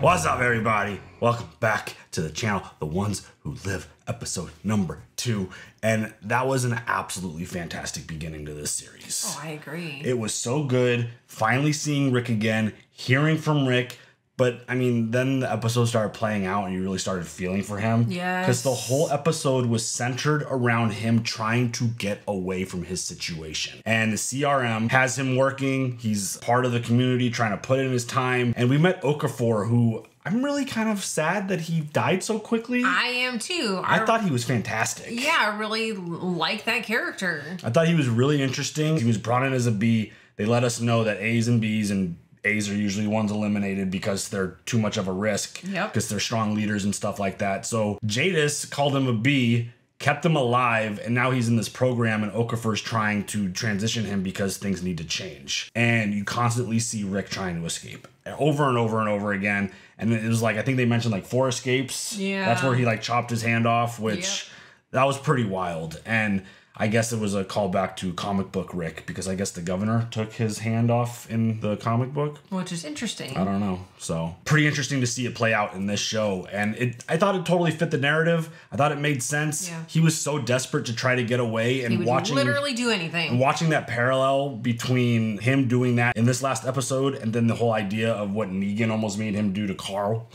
What's up, everybody? Welcome back to the channel, The Ones Who Live, episode number two. And that was an absolutely fantastic beginning to this series. Oh, I agree. It was so good. Finally seeing Rick again, hearing from Rick. But I mean, then the episode started playing out and you really started feeling for him. Yeah. Because the whole episode was centered around him trying to get away from his situation. And the CRM has him working. He's part of the community, trying to put in his time. And we met Okafor, who I'm really kind of sad that he died so quickly. I, I am too. I thought he was fantastic. Yeah, I really like that character. I thought he was really interesting. He was brought in as a B. They let us know that A's and B's and A's are usually ones eliminated because they're too much of a risk. Yep. Because they're strong leaders and stuff like that. So Jadis called him a B, kept him alive, and now he's in this program, and Okafor's trying to transition him because things need to change. And you constantly see Rick trying to escape over and over and over again. And it was like I think they mentioned like four escapes. Yeah. That's where he like chopped his hand off, which Yep. that was pretty wild. And I guess it was a callback to comic book Rick because I guess the governor took his hand off in the comic book. Which is interesting. I don't know. So pretty interesting to see it play out in this show. And it I thought it totally fit the narrative. I thought it made sense. Yeah. He was so desperate to try to get away and watching literally do anything. watching that parallel between him doing that in this last episode and then the whole idea of what Negan almost made him do to Carl.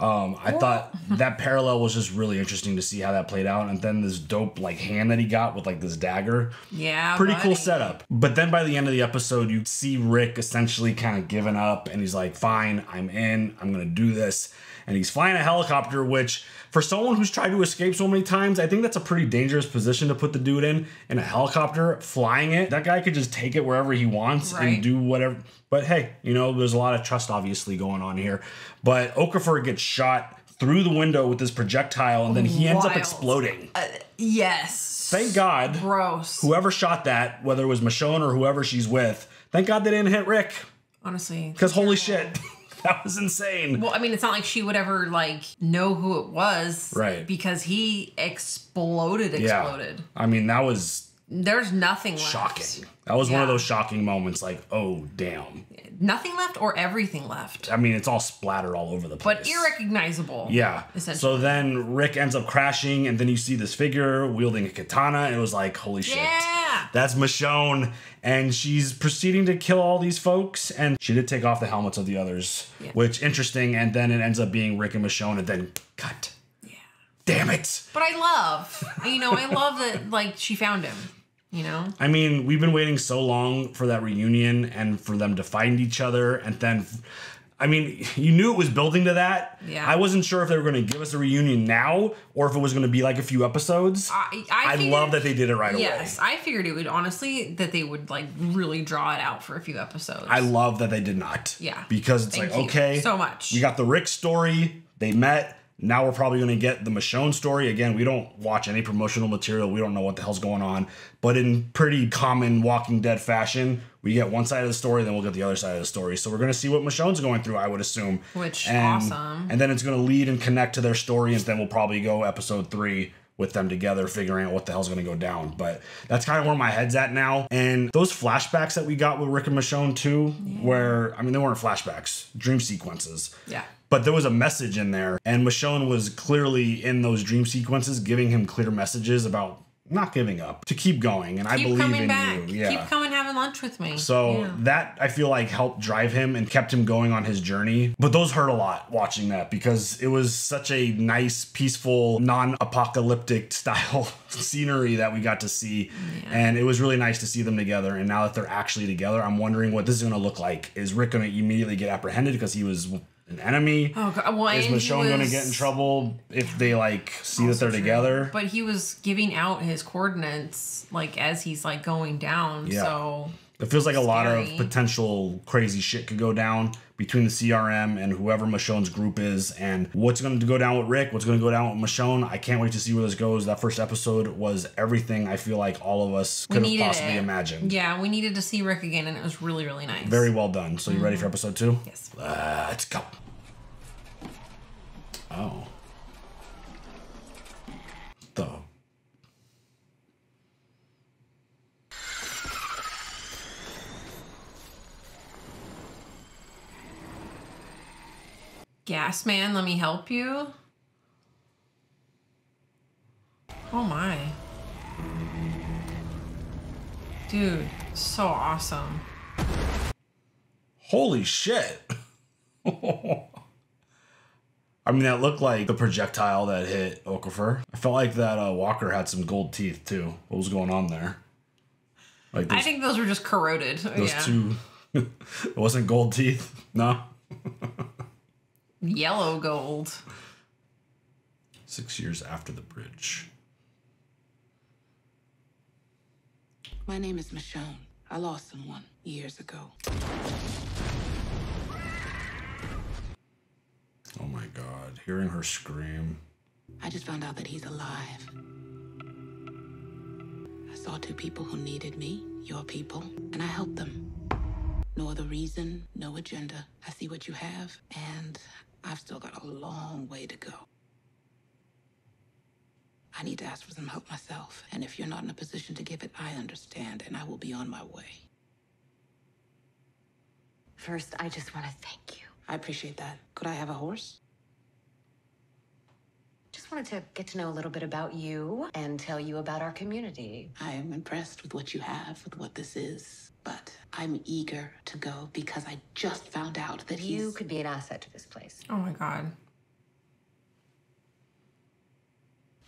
Um, I thought that parallel was just really interesting to see how that played out. And then this dope like hand that he got with like this dagger. Yeah, Pretty cool setup. But then by the end of the episode, you see Rick essentially kind of giving up and he's like, fine, I'm in, I'm gonna do this. And he's flying a helicopter, which for someone who's tried to escape so many times, I think that's a pretty dangerous position to put the dude in. In a helicopter, flying it, that guy could just take it wherever he wants and do whatever. But hey, you know, there's a lot of trust obviously going on here. But Okafor gets shot through the window with this projectile and then he ends up Wild. exploding. Uh, yes. Thank God Gross. whoever shot that, whether it was Michonne or whoever she's with, thank God they didn't hit Rick. Honestly. Because holy shit, that was insane. Well, I mean, it's not like she would ever like know who it was, Right. Because he exploded, Yeah. exploded. I mean, that was There's nothing left. shocking. That was one of those shocking moments like, oh, damn. Nothing left, or everything left, I mean, it's all splattered all over the place. but irrecognizable. Yeah. So then Rick ends up crashing, and then you see this figure wielding a katana, and it was like, holy shit. Yeah. That's Michonne, and she's proceeding to kill all these folks, and she did take off the helmets of the others, Yeah. which interesting. And then it ends up being Rick and Michonne, and then cut. Yeah. Damn it! But I love, you know, I love that like she found him. You know. I mean, we've been waiting so long for that reunion and for them to find each other, and then. I mean, you knew it was building to that. Yeah. I wasn't sure if they were going to give us a reunion now or if it was going to be like a few episodes. I, I, I figured- love that they did it right Yes, away. Yes, I figured it would honestly that they would like really draw it out for a few episodes. I love that they did not. Yeah. Because it's Thank like, you okay, so much. We got the Rick story. They met. Now we're probably going to get the Michonne story. Again, we don't watch any promotional material. We don't know what the hell's going on. But in pretty common Walking Dead fashion, we get one side of the story, then we'll get the other side of the story. So we're going to see what Michonne's going through, I would assume. Which, and, awesome. And then it's going to lead and connect to their story, and then we'll probably go episode three with them together, figuring out what the hell's going to go down. But that's kind of where my head's at now. And those flashbacks that we got with Rick and Michonne too, where I mean they weren't flashbacks, dream sequences. Yeah. But there was a message in there, and Michonne was clearly in those dream sequences giving him clear messages about not giving up, to keep going, and I Keep believe coming in back. you. Yeah. Keep coming having lunch with me. So Yeah. that I feel like helped drive him and kept him going on his journey. But those hurt a lot watching that because it was such a nice, peaceful, non-apocalyptic style scenery that we got to see. And it was really nice to see them together. And now that they're actually together, I'm wondering what this is gonna look like. Is Rick gonna immediately get apprehended because he was an enemy? Oh, God. Well, is Michonne gonna get in trouble if they like see that they're true. together? But he was giving out his coordinates like as he's like going down. Yeah. So It feels like a lot of potential crazy shit could go down between the CRM and whoever Michonne's group is, and what's going to go down with Rick, what's going to go down with Michonne. I can't wait to see where this goes. That first episode was everything I feel like all of us could have possibly it. imagined. Yeah, we needed to see Rick again, and it was really, really nice. Very well done. So, you ready for mm-hmm. episode two? Yes. Let's go. Oh. The. Gas man, let me help you. Oh my. Dude, so awesome. Holy shit. I mean, that looked like the projectile that hit Okafor. I felt like that uh, Walker had some gold teeth too. What was going on there? Like I those, think those were just corroded. those yeah. two. it wasn't gold teeth. No. Yellow gold. Six years after the bridge. My name is Michonne. I lost someone years ago. Oh my god. Hearing her scream. I just found out that he's alive. I saw two people who needed me, your people, and I helped them. No other reason, no agenda. I see what you have, and I've still got a long way to go. I need to ask for some help myself, and if you're not in a position to give it, I understand, and I will be on my way. First, I just want to thank you. I appreciate that. Could I have a horse? Just wanted to get to know a little bit about you and tell you about our community. I am impressed with what you have, with what this is, but I'm eager to go because I just found out that he's. You could be an asset to this place. Oh my god.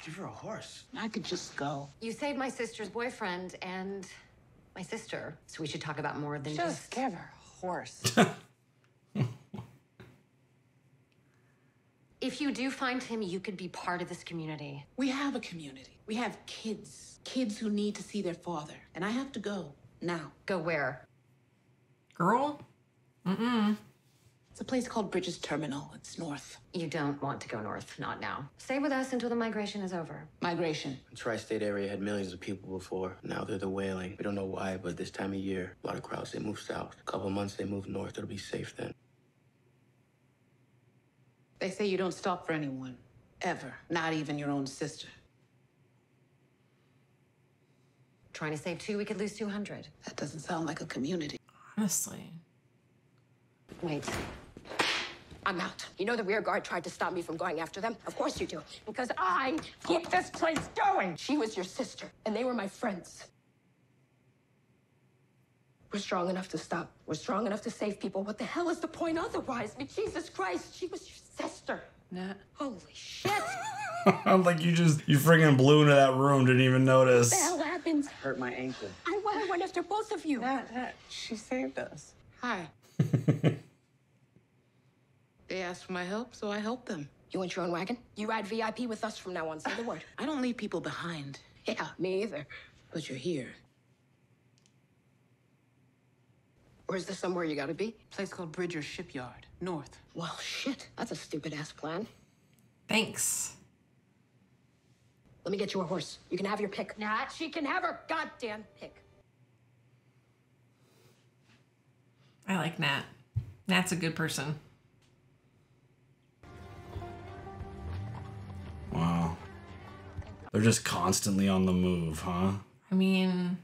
Give her a horse. I could just go. You saved my sister's boyfriend and my sister, so we should talk about more than just. give her a horse. If you do find him, you could be part of this community. We have a community. We have kids, kids who need to see their father, and I have to go now. Go where? Girl? Mm-mm. It's a place called Bridges Terminal. It's north. You don't want to go north, not now. Stay with us until the migration is over. Migration. The tri-state area had millions of people before. Now they're the wailing. We don't know why, but this time of year, a lot of crowds, they move south. A couple months, they move north. It'll be safe then. They say you don't stop for anyone, ever. Not even your own sister. Trying to save two, we could lose 200. That doesn't sound like a community. Honestly. Wait. I'm out. You know the rear guard tried to stop me from going after them? Of course you do. Because I keep this place going. She was your sister, and they were my friends. We're strong enough to stop. We're strong enough to save people. What the hell is the point otherwise? I mean, Jesus Christ, she was your sister. Nat. Holy shit! like you just you friggin' blew into that room, didn't even notice. the hell happened? Hurt my ankle. I went, I went after both of you. Nat, Nat, she saved us. Hi. they asked for my help, so I helped them. You want your own wagon? You ride VIP with us from now on. Say the word. I don't leave people behind, Yeah, me either. but you're here. Or is this somewhere you gotta be? place called Bridger Shipyard, north. Well, shit. That's a stupid ass plan. Thanks. Let me get you a horse. You can have your pick. Nat, she can have her goddamn pick. I like Nat. Nat's a good person. Wow. They're just constantly on the move, huh? I mean,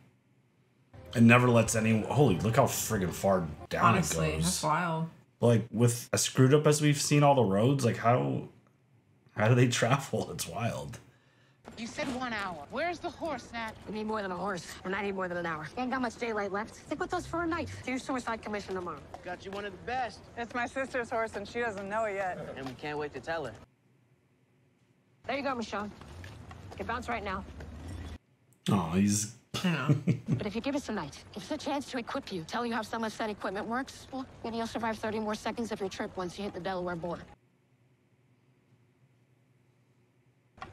It never lets any. Holy, look how friggin' far down honestly, it goes. that's wild. Like with as screwed up as we've seen all the roads, like how how do they travel? It's wild. You said one hour. Where's the horse, Nat? We need more than a horse, and I need more than an hour. Ain't got much daylight left. Stick with us for a night. Do your suicide commission tomorrow. Got you one of the best, It's my sister's horse and she doesn't know it yet. and we can't wait to tell her. There you go, Michonne. Get bounce right now. Oh, he's I. But if you give us a night, give us a chance to equip you, tell you how some of that equipment works, well, maybe you'll survive 30 more seconds of your trip once you hit the Delaware border.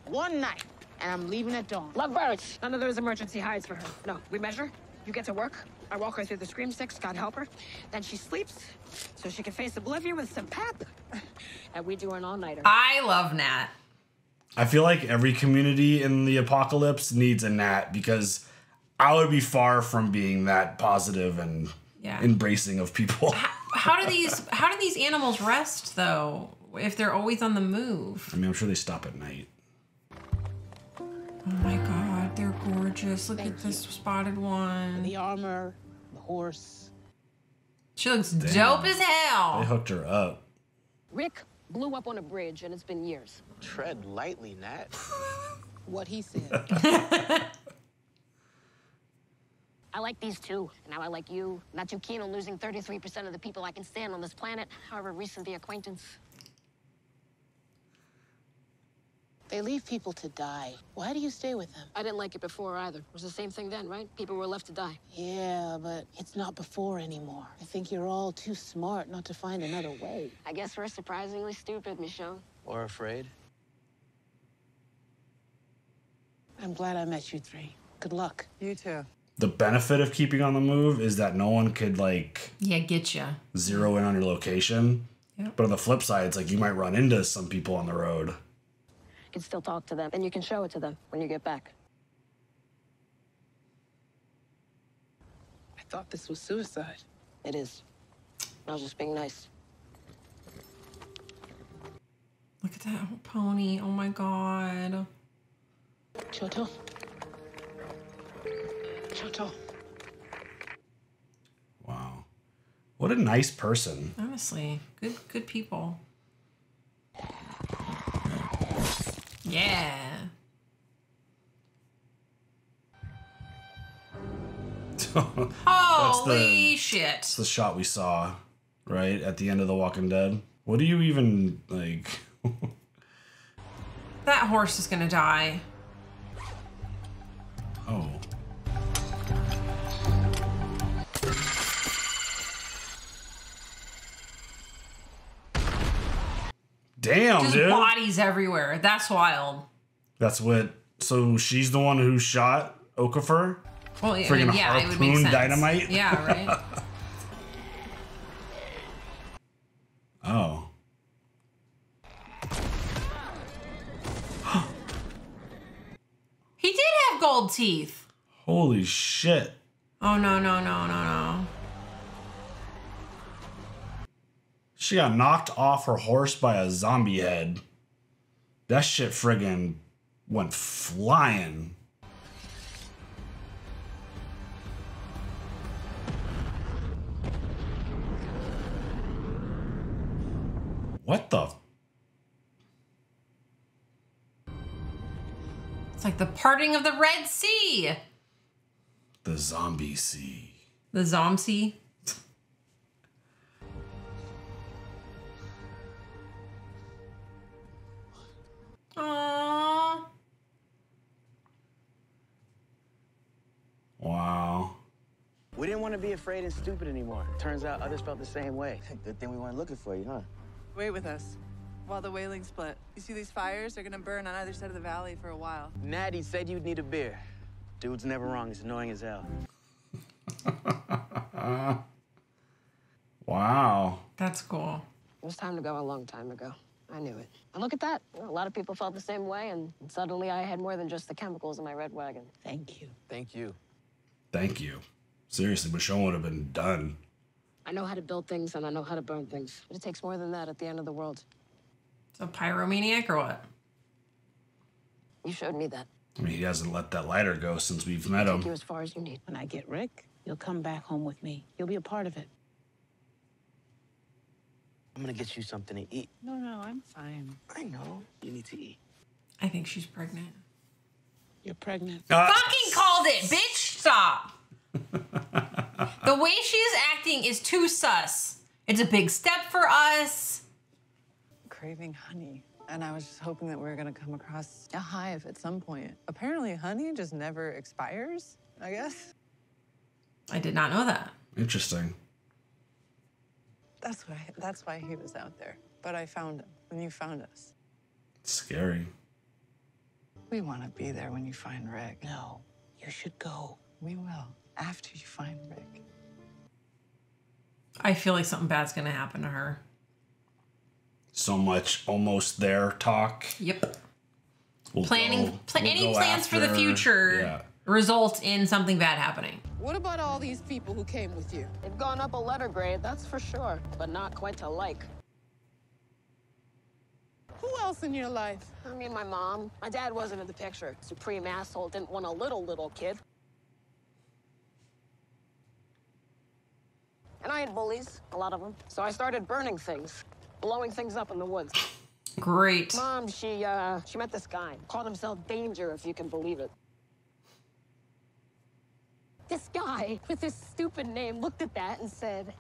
One night, and I'm leaving at dawn. Lovebirds! None of those emergency hides for her. No, we measure, you get to work, I walk her through the scream sticks, God help her. Then she sleeps, so she can face oblivion with some pep. and we do an all-nighter. I love Nat. I feel like every community in the apocalypse needs a Nat because I would be far from being that positive and Yeah. embracing of people. How do these how do these animals rest though? If they're always on the move. I mean, I'm sure they stop at night. Oh my god, they're gorgeous. Look at this spotted one. The armor, the horse. She looks dope as hell. They hooked her up. Rick Blew up on a bridge, and it's been years. Tread lightly, Nat. What he said. I like these two, and now I like you. Not too keen on losing 33% of the people I can stand on this planet, however recent the acquaintance. They leave people to die. Why do you stay with them? I didn't like it before either. It was the same thing then, right? People were left to die. Yeah, but it's not before anymore. I think you're all too smart not to find another way. I guess we're surprisingly stupid, Michonne. Or afraid? I'm glad I met you three. Good luck. You too. The benefit of keeping on the move is that no one could like Yeah, get you zero in on your location. Yep. But on the flip side, it's like you might run into some people on the road. You can still talk to them, and you can show it to them when you get back. I thought this was suicide. It is. I was just being nice. Look at that pony. Oh my god. Choto. Choto. Wow. What a nice person. Honestly, good good people. Yeah. Holy shit. It's the shot we saw, right? At the end of The Walking Dead. What do you even like? That horse is gonna die. Oh. Damn, Just dude. bodies everywhere. That's wild. That's what. So she's the one who shot Okafor. Well, yeah, Friggin' yeah, it would make sense. dynamite? Yeah, right. Oh. he did have gold teeth. Holy shit. Oh no no no no no. She got knocked off her horse by a zombie head. That shit friggin' went flying. What the? It's like the parting of the Red Sea. The zombie sea. The Zomsea. Aww. Wow. We didn't want to be afraid and stupid anymore. Turns out others felt the same way. Good thing we weren't looking for you, huh? Wait with us while the whaling split. You see these fires? They're gonna burn on either side of the valley for a while. Natty said you'd need a beer. Dude's never wrong. It's annoying as hell. Wow. That's cool. It was time to go a long time ago. I knew it. And look at that. A lot of people felt the same way, and suddenly I had more than just the chemicals in my red wagon. Thank you. Thank you. Thank you. Seriously, Michonne would have been done. I know how to build things and I know how to burn things. But it takes more than that at the end of the world. So pyromaniac or what? You showed me that. I mean, he hasn't let that lighter go since we've met Take you as far as you need. When I get Rick, you'll come back home with me. You'll be a part of it. I'm gonna get you something to eat. No, no, I'm fine. I know. You need to eat. I think she's pregnant. You're pregnant. Uh, Fucking called it, bitch! Stop. the way she is acting is too sus. It's a big step for us. Craving honey. And I was just hoping that we were gonna come across a hive at some point. Apparently, honey just never expires, I guess. I did not know that. Interesting. That's why that's why he was out there. But I found him and you found us. It's Scary. We wanna be there when you find Rick. No, you should go. We will. After you find Rick. I feel like something bad's gonna happen to her. So much almost there talk. Yep. We'll Planning, go- pla- we'll any go plans for the future Yeah. Result in something bad happening. What about all these people who came with you? They've gone up a letter grade, that's for sure. But not quite to like. Who else in your life? I mean, my mom. My dad wasn't in the picture. Supreme asshole didn't want a little, little kid. And I had bullies, a lot of them. So I started burning things. blowing things up in the woods. Great. Mom, she uh she met this guy. Called himself Danger, if you can believe it. This guy with this stupid name looked at that and said,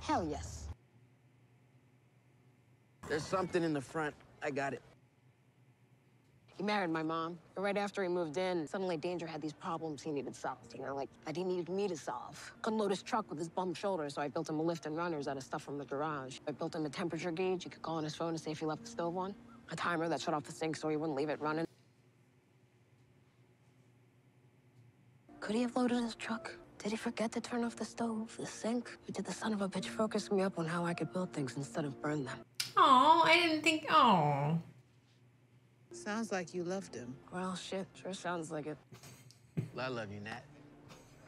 Hell yes. There's something in the front. I got it. He married my mom. And right after he moved in, suddenly Danger had these problems he needed solved, you know, like that he needed me to solve. Couldn't load his truck with his bum shoulder, so I built him a lift and runners out of stuff from the garage. I built him a temperature gauge He could call on his phone to see if he left the stove on. A timer that shut off the sink so he wouldn't leave it running. Could he have loaded his truck? Did he forget to turn off the stove, the sink? Or did the son of a bitch focus me up on how I could build things instead of burn them? Oh, I didn't think. Oh. Sounds like you loved him. Well, shit, sure sounds like it. Well, I love you, Nat.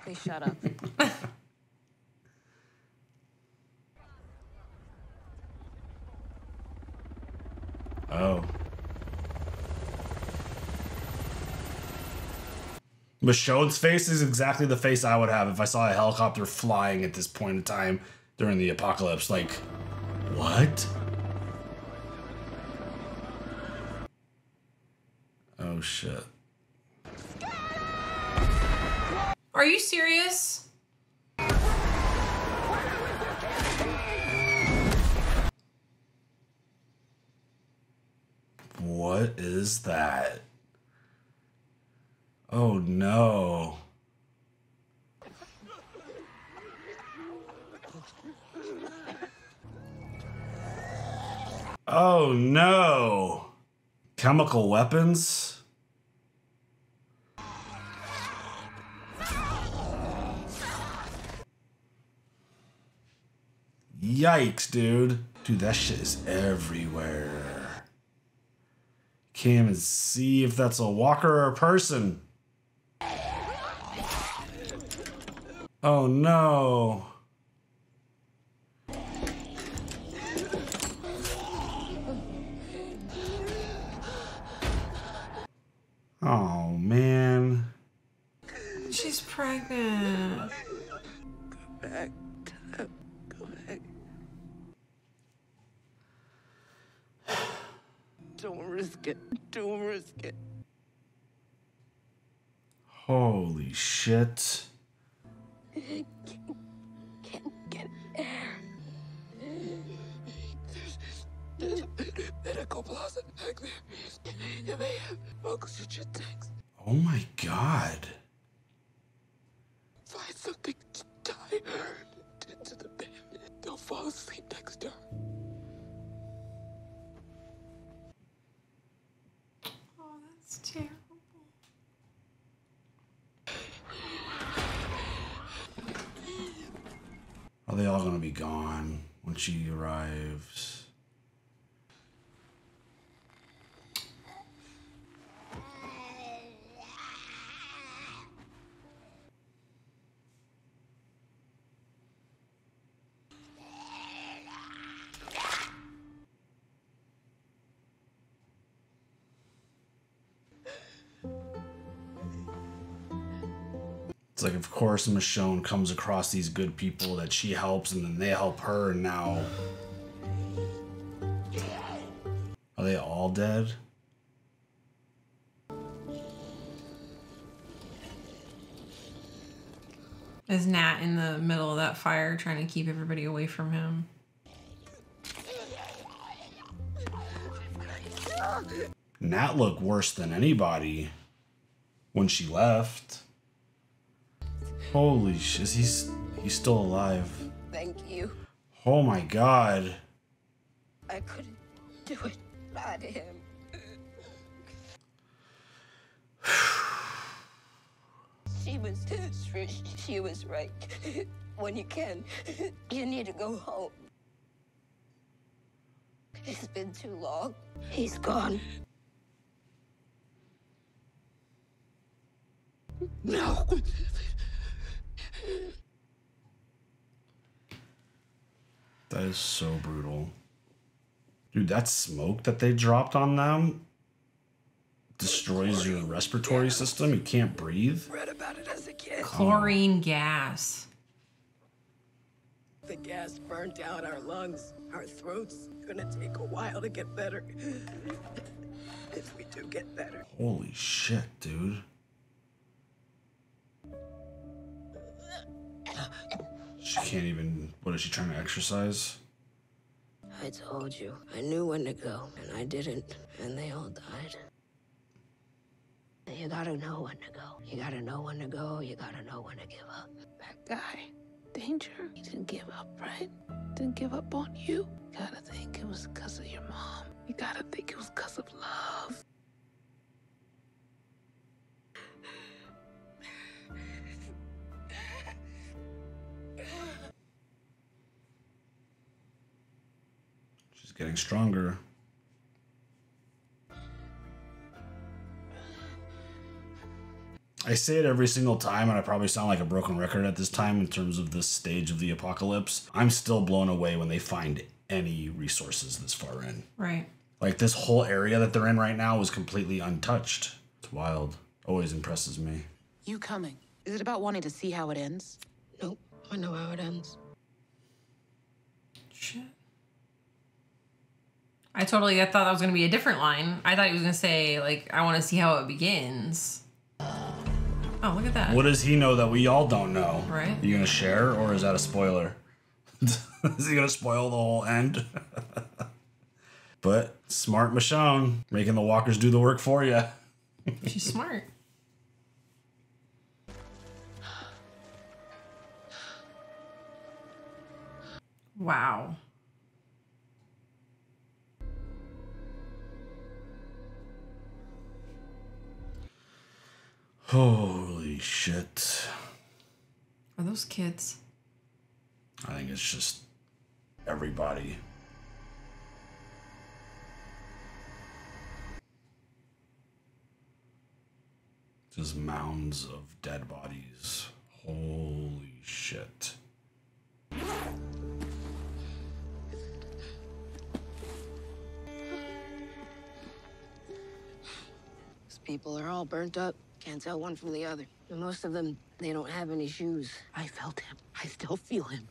Please shut up. Oh. Michonne's face is exactly the face I would have if I saw a helicopter flying at this point in time during the apocalypse. Like, what? Oh shit. Are you serious? What is that? Oh no. Oh no. Chemical weapons? Yikes, dude. Dude, that shit is everywhere. Can't even see if that's a walker or a person. Oh no. Oh man. She's pregnant. Back. Go back. Don't risk it. Don't risk it. Holy shit. Back there. You may have oxygen tanks. Oh my god. Find something to tie her into the bed. They'll fall asleep next to her. Oh, that's terrible. Are they all gonna be gone when she arrives? It's like, of course, Michonne comes across these good people that she helps, and then they help her, and now. Are they all dead? Is Nat in the middle of that fire trying to keep everybody away from him? Nat looked worse than anybody when she left. Holy shit, he's he's still alive. Thank you. Oh my god. I couldn't do it. Not him. She was she was right. When you can, you need to go home. It's been too long. He's gone. No. That is so brutal. Dude, that smoke that they dropped on them destroys your respiratory system. You can't breathe. Read about it as a kid. Chlorine gas. The gas burnt out our lungs, our throats. Gonna take a while to get better. if we do get better. Holy shit, dude. Can't even. What is she trying to exercise? I told you. I knew when to go, and I didn't, and they all died. You gotta know when to go. You gotta know when to go. You gotta know when to give up. That guy, Danger, he didn't give up, right? Didn't give up on you. You gotta think it was because of your mom. You gotta think it was because of love. Getting stronger. I say it every single time, and I probably sound like a broken record at this time in terms of this stage of the apocalypse. I'm still blown away when they find any resources this far in. Right. Like this whole area that they're in right now is completely untouched. It's wild. Always impresses me. You coming? Is it about wanting to see how it ends? Nope, I know how it ends. Shit. I totally I thought that was gonna be a different line. I thought he was gonna say like I want to see how it begins. Oh, look at that. What does he know that we all don't know? Right. Are You gonna share, or is that a spoiler? is he gonna spoil the whole end? but smart Michonne, making the walkers do the work for you. She's smart. Wow. Holy shit. Are those kids? I think it's just everybody. Just mounds of dead bodies. Holy shit. These people are all burnt up. Can't tell one from the other. And most of them, they don't have any shoes. I felt him. I still feel him.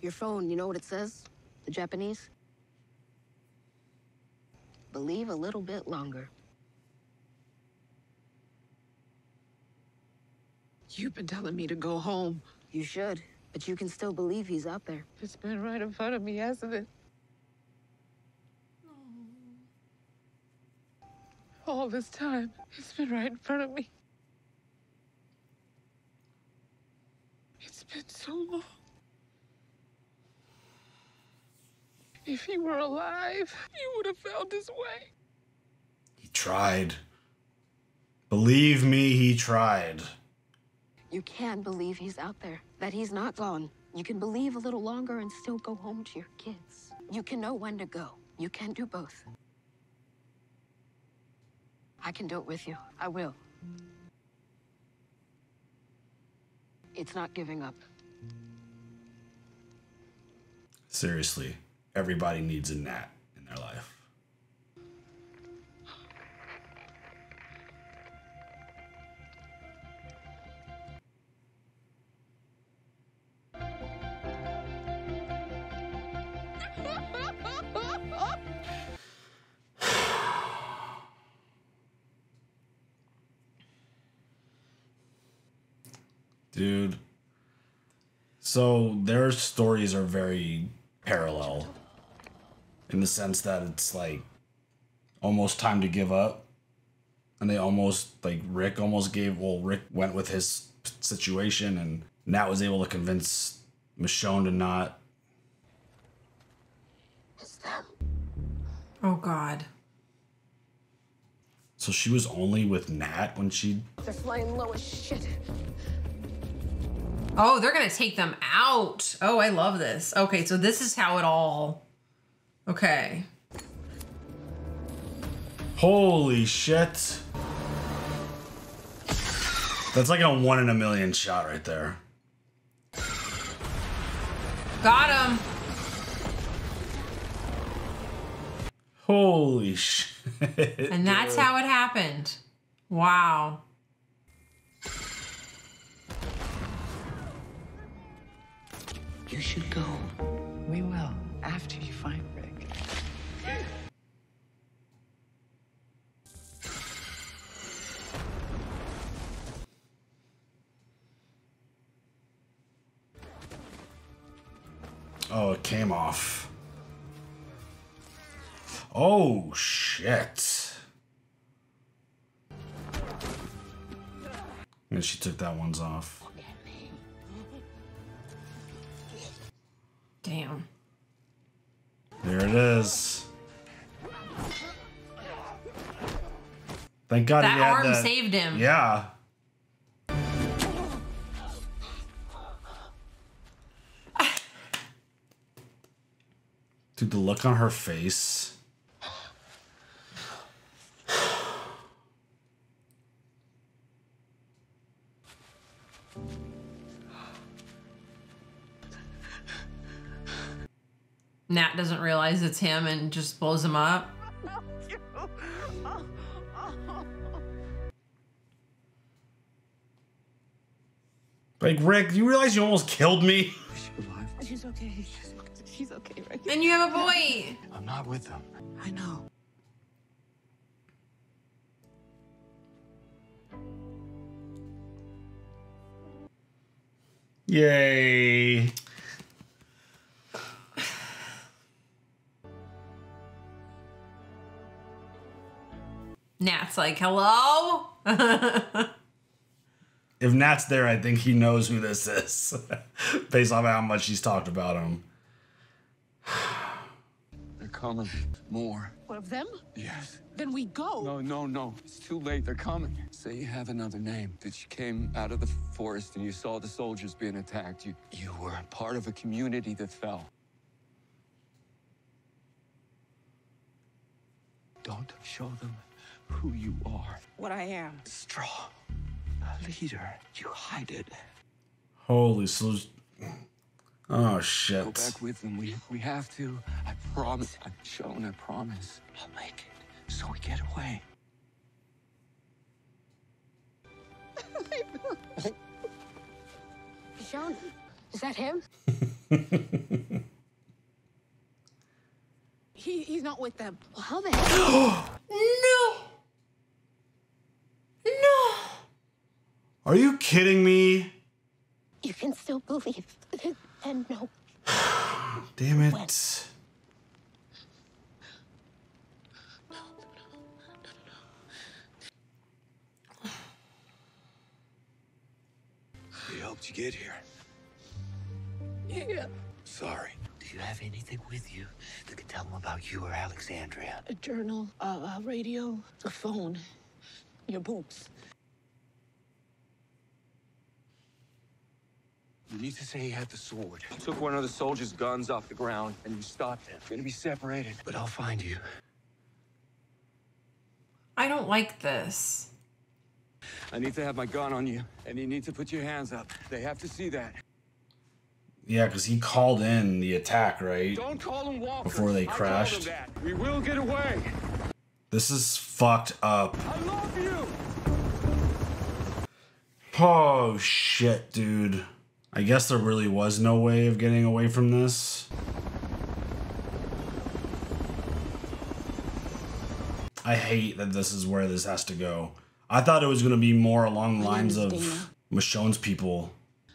Your phone, you know what it says? The Japanese? Believe a little bit longer. You've been telling me to go home. You should, but you can still believe he's out there. It's been right in front of me, hasn't it? All this time, it's been right in front of me. It's been so long. If he were alive, he would have found his way. He tried. Believe me, he tried. You can believe he's out there, that he's not gone. You can believe a little longer and still go home to your kids. You can know when to go. You can do both. I can do it with you. I will. It's not giving up. Seriously, everybody needs a Nat in their life. So their stories are very parallel in the sense that it's like almost time to give up. And they almost, like, Rick almost gave, well, Rick went with his situation and Nat was able to convince Michonne to not. It's them. Oh God. So she was only with Nat when she. They're flying low as shit. Oh, they're gonna take them out. Oh, I love this. Okay, so this is how it all. Okay. Holy shit. That's like a one in a million shot right there. Got him. Holy shit. And that's how it happened. Wow. You should go. We will, after you find Rick. Oh, it came off. Oh, shit. And she took that one's off. Damn. There it is. Thank God That he had arm that. saved him. Yeah. Dude, the look on her face. Nat doesn't realize it's him and just blows him up. Like, Rick, do you realize you almost killed me? She's okay. She's, she's okay, right? And you have a boy. I'm not with them. I know. Yay. Nat's like, hello? If Nat's there, I think he knows who this is, based off how much he's talked about him. They're coming. More. One of them? Yes. Then we go. No, no, no. It's too late. They're coming. Say you have another name. That you came out of the forest and you saw the soldiers being attacked. You, you were part of a community that fell. Don't show them who you are. What I am. Strong. A leader. You hide it. Holy so. Oh shit. Go back with them. We, we have to. I promise. I've shown. I promise. I'll make it. So we get away. Sean, is that him? he, he's not with them. Well, how the hell? no. No. Are you kidding me? you can still believe and know. Damn it. We helped you get here. Yeah. Sorry. Do you have anything with you that could tell them about you or Alexandria? A journal, a, a radio, a phone, your boots. You need to say he had the sword. You took one of the soldiers' guns off the ground and you stopped him. We're gonna be separated, but I'll find you. I don't like this. I need to have my gun on you, and you need to put your hands up. They have to see that. Yeah, because he called in the attack, right? Don't call them walkers. Before they I told crashed. that. We will get away. This is fucked up. I love you. Oh shit, dude. I guess there really was no way of getting away from this. I hate that this is where this has to go. I thought it was going to be more along the lines of is Dana. Michonne's people.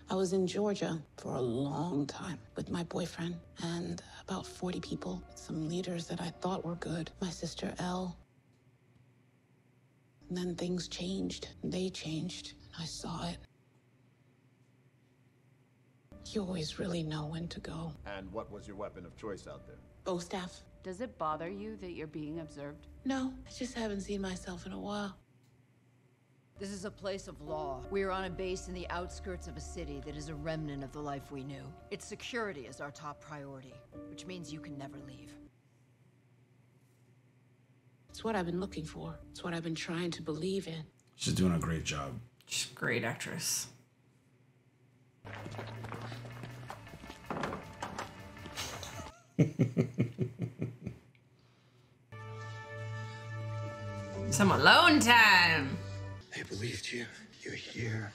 I was in Georgia for a long time with my boyfriend and about 40 people, some leaders that I thought were good. My sister Elle. And then things changed. They changed. I saw it. You always really know when to go. And what was your weapon of choice out there? Bow staff. Does it bother you that you're being observed? No, I just haven't seen myself in a while. This is a place of law. We are on a base in the outskirts of a city that is a remnant of the life we knew. Its security is our top priority, which means you can never leave. It's what I've been looking for. It's what I've been trying to believe in. She's doing a great job. She's a great actress. Some alone time. They believed you. You're here.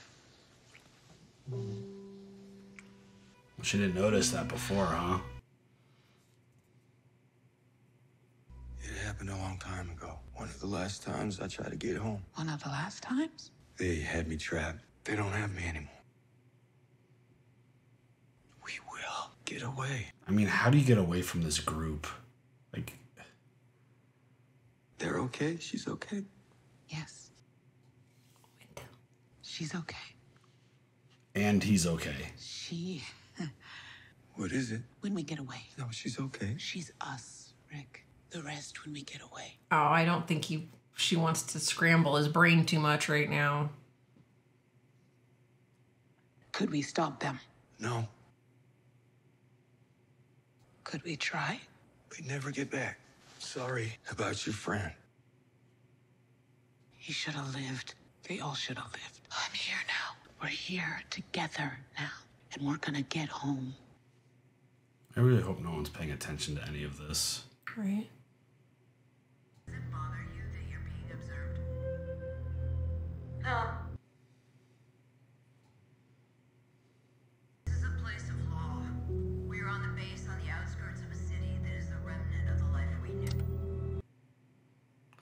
She didn't notice that before, huh? Happened a long time ago. One of the last times I tried to get home. One of the last times? They had me trapped. They don't have me anymore. We will get away. I mean, how do you get away from this group? Like, They're okay. She's okay. Yes. She's okay. and he's okay. She. What is it? When we get away. No, she's okay. She's us, Rick. The rest when we get away. Oh, I don't think he she wants to scramble his brain too much right now. Could we stop them? No, Could we try? we'd never get back. Sorry about your friend. He should have lived. They all should have lived. I'm here now. We're here together now. And we're gonna get home. I really hope no one's paying attention to any of this. Right. Ah.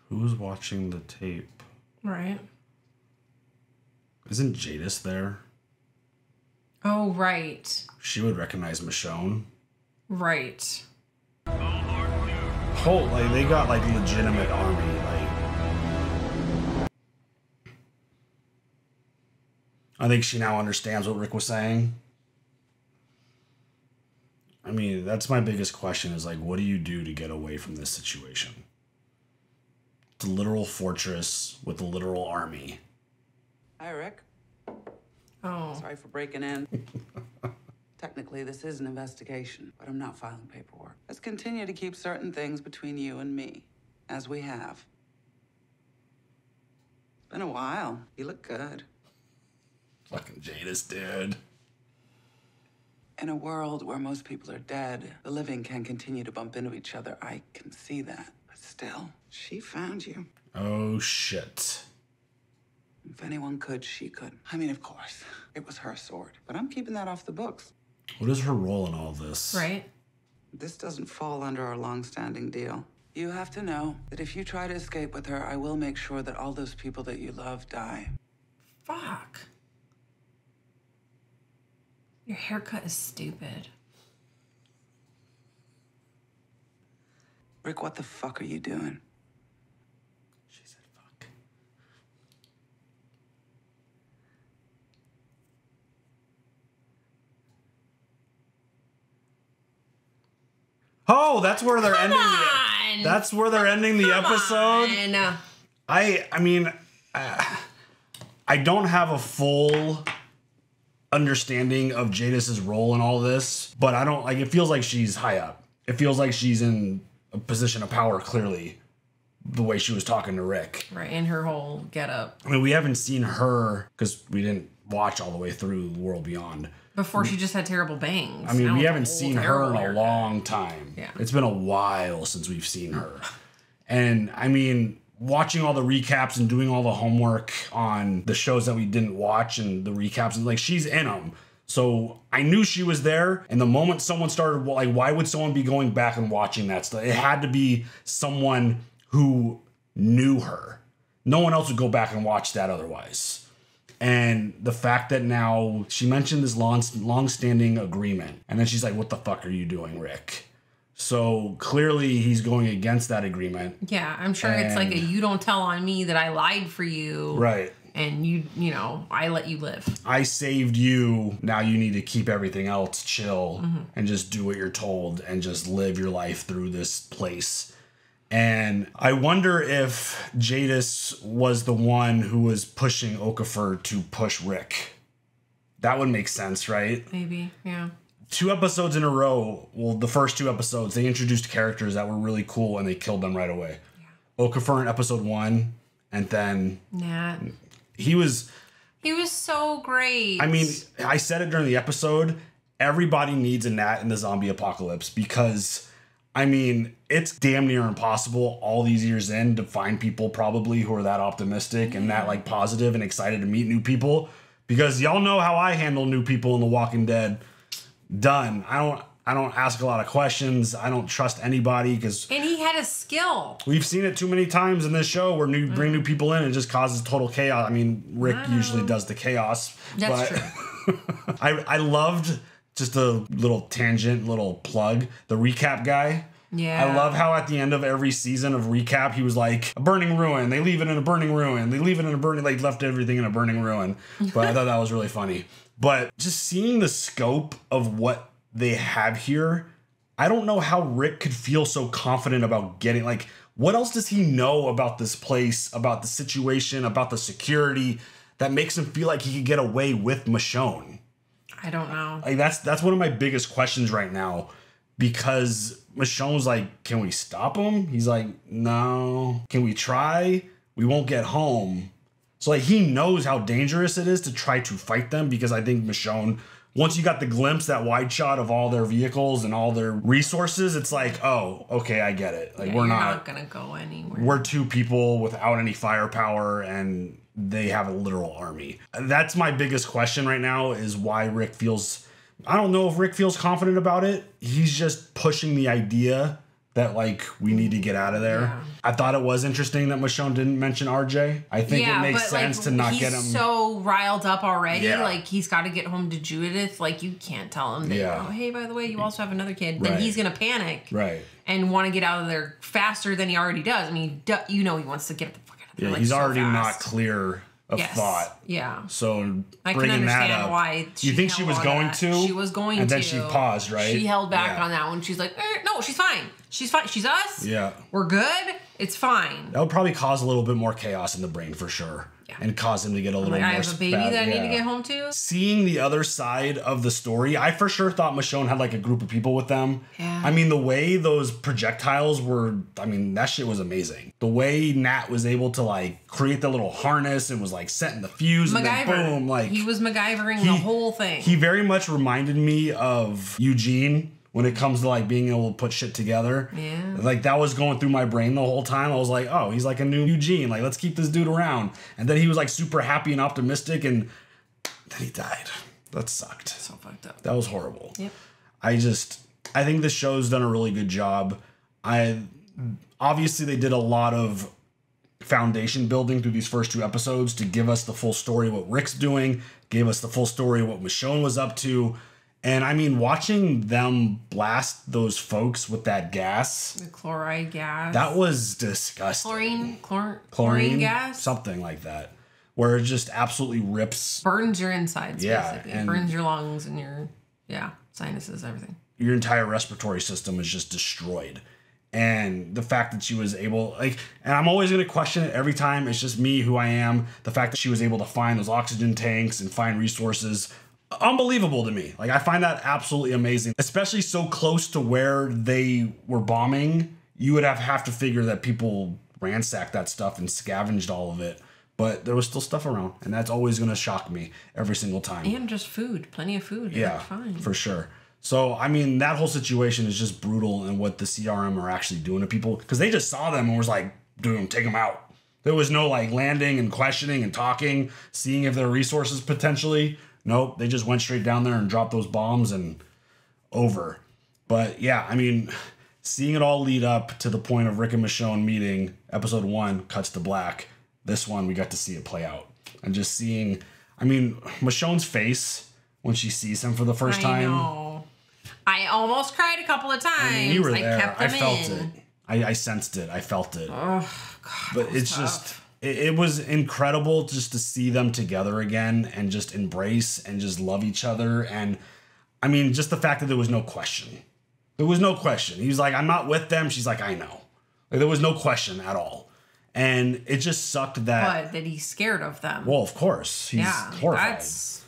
Who's watching the tape? Right. Isn't Jadis there? Oh, right. She would recognize Michonne. Right. Whole like they got like legitimate army. Like, I think she now understands what Rick was saying. I mean, that's my biggest question: is like, what do you do to get away from this situation? It's a literal fortress with a literal army. Hi, Rick. Oh. Sorry for breaking in. Technically, this is an investigation, but I'm not filing paperwork. Let's continue to keep certain things between you and me, as we have. It's been a while. You look good. Fucking Jadis, dude. In a world where most people are dead, the living can continue to bump into each other. I can see that. But still, she found you. Oh shit. If anyone could, she could. I mean, of course, it was her sword. But I'm keeping that off the books. What is her role in all this? Right. This doesn't fall under our long-standing deal. You have to know that if you try to escape with her, I will make sure that all those people that you love die. Fuck. Your haircut is stupid. Rick, what the fuck are you doing? She said fuck. Oh, that's where they're ending on. the That's where they're ending the episode. And I I mean uh, I don't have a full understanding of Jadis's role in all this, but I don't like it feels like she's high up. It feels like she's in a position of power clearly the way she was talking to Rick. right, in her whole get up. I mean, we haven't seen her cuz we didn't watch all the way through the World Beyond. Before she just had terrible bangs. I mean, Now we haven't seen her in a long time. Yeah. It's been a while since we've seen her. And I mean, watching all the recaps and doing all the homework on the shows that we didn't watch and the recaps, and like she's in them. So I knew she was there. And the moment someone started, like, why would someone be going back and watching that stuff? It had to be someone who knew her. No one else would go back and watch that otherwise. And the fact that now she mentioned this long, long-standing agreement, and then she's like, "What the fuck are you doing, Rick?" So clearly, he's going against that agreement, Yeah, I'm sure it's like a you don't tell on me that I lied for you. right? And you, you know, I let you live. I saved you. Now you need to keep everything else chill Mhm. and just do what you're told and just live your life through this place. And I wonder if Jadis was the one who was pushing Okafor to push Rick. That would make sense, right? Maybe, yeah. Two episodes in a row, well, the first two episodes, they introduced characters that were really cool and they killed them right away. Okafor in episode one, and then Nat. he was, He was so great. I mean, I said it during the episode, everybody needs a Nat in the zombie apocalypse because, I mean, it's damn near impossible all these years in to find people probably who are that optimistic and that like positive and excited to meet new people because y'all know how I handle new people in The Walking Dead. Done. I don't I don't ask a lot of questions. I don't trust anybody because And he had a skill. we've seen it too many times in this show where new bring new mm-hmm. people in and it just causes total chaos. I mean, Rick usually does the chaos. That's but I I loved just a little tangent, little plug, the recap guy. Yeah. I love how at the end of every season of recap, he was like, a burning ruin. They leave it in a burning ruin. They leave it in a burning, like, left everything in a burning ruin. But I thought that was really funny. But just seeing the scope of what they have here, I don't know how Rick could feel so confident about getting, like, what else does he know about this place, about the situation, about the security that makes him feel like he could get away with Michonne? I don't know. Like that's that's one of my biggest questions right now because Michonne's like, can we stop him? He's like, no. Can we try? We won't get home. So like he knows how dangerous it is to try to fight them because I think Michonne, once you got the glimpse, that wide shot of all their vehicles and all their resources, it's like, oh, okay, I get it. Like Yeah, we're not, not gonna go anywhere. we're two people without any firepower and they have a literal army. That's my biggest question right now is why Rick feels I don't know if Rick feels confident about it. He's just pushing the idea that like we need to get out of there. I thought it was interesting that Michonne didn't mention RJ. I think it makes sense to not get him so riled up already. Yeah. Like he's got to get home to Judith. Like you can't tell him that. Yeah. Oh, hey, by the way, you also have another kid. Then Right. he's gonna panic right. and want to get out of there faster than he already does. I mean, you know, he wants to get the fuck out of there. Yeah, like, he's so already not clear of Yes. thought. Yeah. So I can understand up, why you think she was going that. to? She was going and to. then she paused, right? She held back Yeah. on that one. She's like, eh, no, she's fine. She's fine. She's us. Yeah. We're good. It's fine. That would probably cause a little bit more chaos in the brain for sure. And cause him to get a little Like, more I have a baby spaz- that I need to get home to. Seeing the other side of the story, I for sure thought Michonne had like a group of people with them. Yeah. I mean, the way those projectiles were, I mean, that shit was amazing. The way Nat was able to like create the little harness and was like setting the fuse and then boom, like he was MacGyvering he- the whole thing. he very much reminded me of Eugene when it comes to like being able to put shit together. Yeah. Like that was going through my brain the whole time. I was like, oh, he's like a new Eugene. Like, let's keep this dude around. And then he was like super happy and optimistic, and then he died. That sucked. So fucked up. That was horrible. Yep. I just I think the show's done a really good job. I obviously they did a lot of foundation building through these first two episodes to give us the full story of what Rick's doing, gave us the full story of what Michonne was up to. And I mean, watching them blast those folks with that gas, The chloride gas. that was disgusting. chlorine, chlor- chlorine, Chlorine gas something like that, where it just absolutely rips burns your insides. Yeah, basically. and- burns your lungs and your yeah sinuses, everything. your entire respiratory system is just destroyed. And the fact that she was able, like, and I'm always going to question it every time. It's just me, who I am. The fact that she was able to find those oxygen tanks and find resources, unbelievable to me. Like, I find that absolutely amazing, especially so close to where they were bombing. You would have, have to figure that people ransacked that stuff and scavenged all of it. But there was still stuff around, and that's always going to shock me every single time. And just food, plenty of food. Yeah, fine. for sure. So I mean, that whole situation is just brutal, and what the CRM are actually doing to people because they just saw them and was like, "Dude, take them out." There was no like landing and questioning and talking, seeing if there are resources potentially. Nope, they just went straight down there and dropped those bombs and over. But yeah, I mean, seeing it all lead up to the point of Rick and Michonne meeting, episode one cuts to black. This one, we got to see it play out. And just seeing, I mean, Michonne's face when she sees him for the first I time. know. I almost cried a couple of times. I mean, you were I there. kept I felt in. it. I, I sensed it. I felt it. Oh God. but it's tough. just it, it was incredible just to see them together again and just embrace and just love each other and i mean just the fact that there was no question there was no question he was like i'm not with them she's like i know like, there was no question at all and it just sucked that but that he's scared of them. well of course he's yeah, horrified that's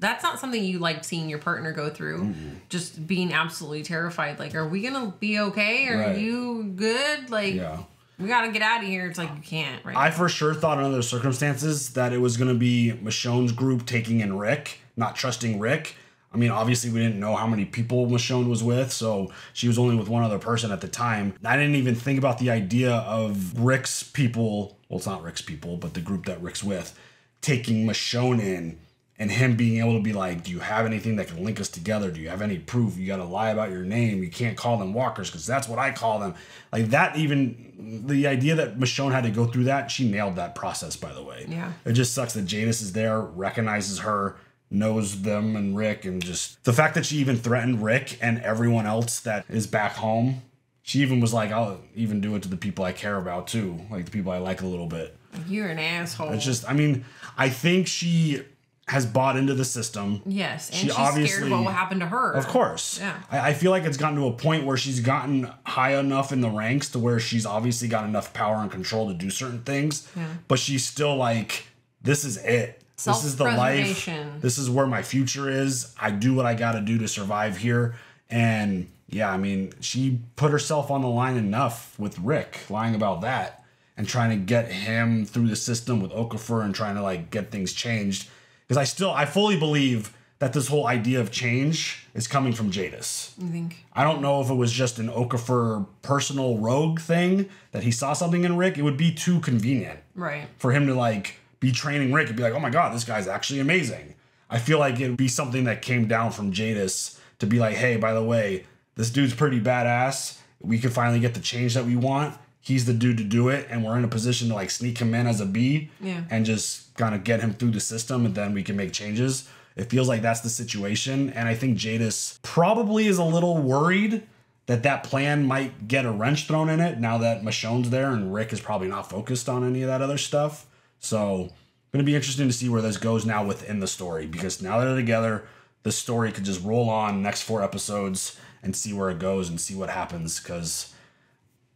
that's not something you like seeing your partner go through. Just being absolutely terrified. Like, are we gonna be okay? Are Right. you good? Like, Yeah. we gotta get out of here. It's like you can't. Right? I for sure thought in other circumstances that it was going to be Michonne's group taking in Rick, not trusting Rick. I mean, obviously, we didn't know how many people Michonne was with, so she was only with one other person at the time. I didn't even think about the idea of Rick's people. Well, it's not Rick's people, but the group that Rick's with, taking Michonne in and him being able to be like, "Do you have anything that can link us together? Do you have any proof? You got to lie about your name. You can't call them walkers because that's what I call them." Like that. Even the idea that Michonne had to go through that, she nailed that process. By the way, Yeah. It just sucks that Jadis is there, recognizes her, knows them and Rick, and just the fact that she even threatened Rick and everyone else that is back home. She even was like, "I'll even do it to the people I care about too, like the people I like a little bit." You're an asshole. It's just, I mean, I think she has bought into the system. yes, and she she's obviously- scared what happened to her. Of course. Yeah. I, I feel like it's gotten to a point where she's gotten high enough in the ranks to where she's obviously got enough power and control to do certain things. Yeah. But she's still like, this is it. This is the life. This is where my future is. I do what I got to do to survive here. And yeah, I mean, she put herself on the line enough with Rick lying about that and trying to get him through the system with Okafor and trying to like get things changed. Because I still, I fully believe that this whole idea of change is coming from Jadis. You think? I don't know if it was just an Okafor personal rogue thing that he saw something in Rick. It would be too convenient Right. for him to like be training Rick and be like, oh my god, this guy's actually amazing. I feel like it'd be something that came down from Jadis to be like, hey, by the way, this dude's pretty badass. We could finally get the change that we want. He's the dude to do it, and we're in a position to like sneak him in as a B Yeah. and just kind of get him through the system, and then we can make changes. It feels like that's the situation, and I think Jadis probably is a little worried that that plan might get a wrench thrown in it now that Michonne's there and Rick is probably not focused on any of that other stuff. So, going to be interesting to see where this goes now within the story because now that they're together, the story could just roll on next four episodes and see where it goes and see what happens because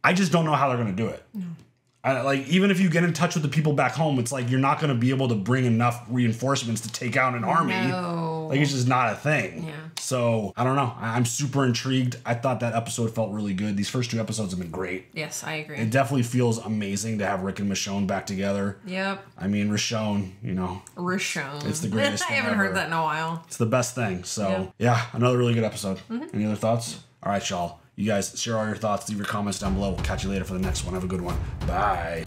I just don't know how they're going to do it. I, like even if you get in touch with the people back home, it's like you're not going to be able to bring enough reinforcements to take out an army. No. Like it's just not a thing. Yeah. So I don't know. I'm super intrigued. I thought that episode felt really good. These first two episodes have been great. Yes, I agree. It definitely feels amazing to have Rick and Michonne back together. Yep. I mean, Michonne, you know, Richonne. It's the greatest I haven't ever. heard that in a while. it's the best thing. So Yeah. yeah, another really good episode. Mhm. Any other thoughts? All right, y'all. You guys share all your thoughts. Leave your comments down below. We'll catch you later for the next one. Have a good one. Bye.